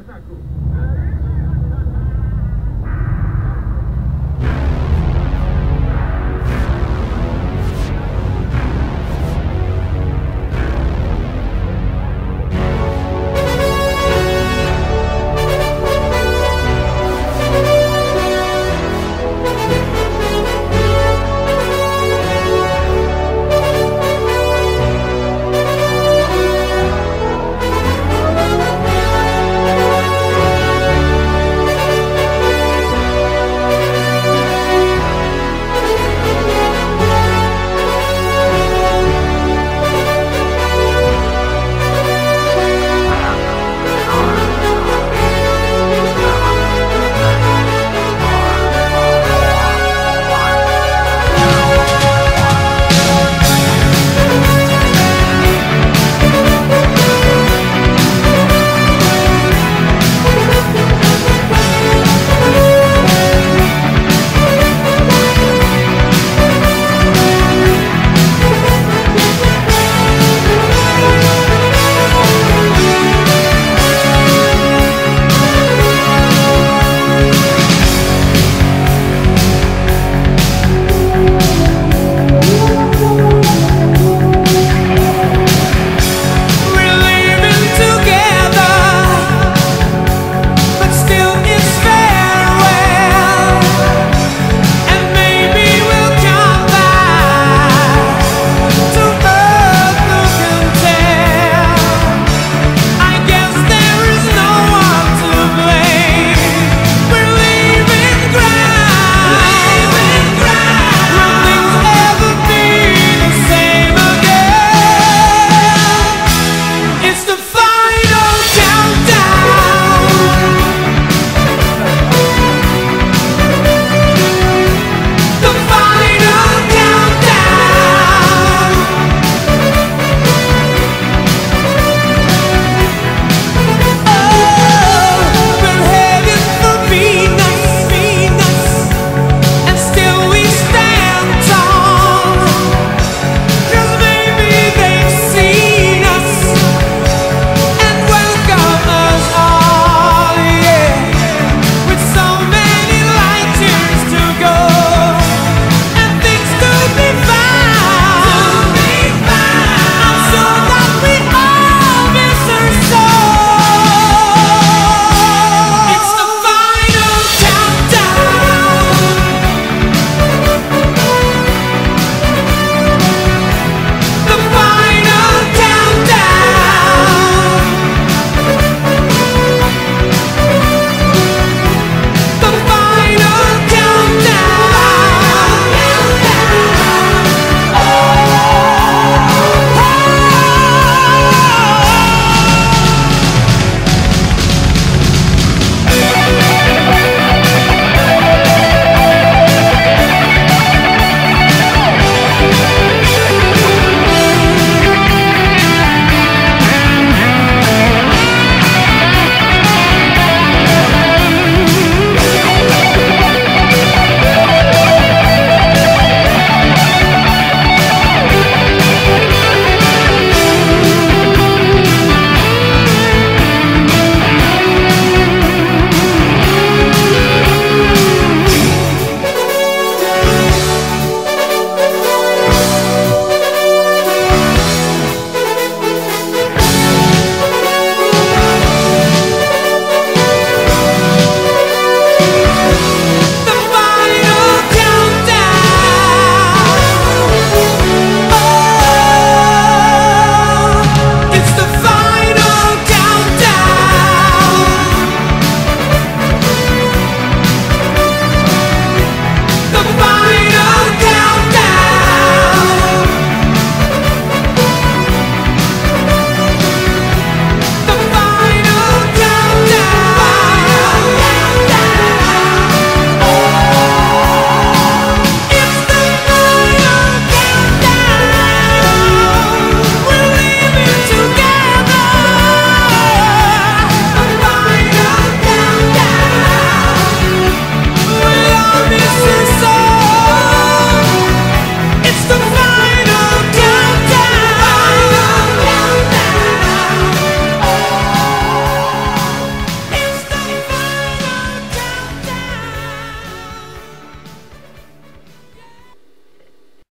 That's not cool.